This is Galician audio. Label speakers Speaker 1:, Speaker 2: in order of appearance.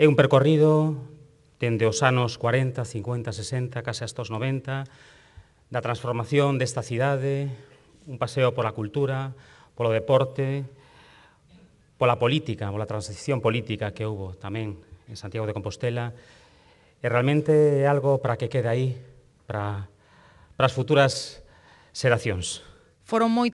Speaker 1: É un percorrido dende os anos 40, 50, 60, case hasta os 90, da transformación desta cidade, un paseo pola cultura, polo deporte, pola política, pola transición política que houbo tamén en Santiago de Compostela, e realmente é algo para que quede aí, para, para as futuras xeracións.
Speaker 2: Foron moi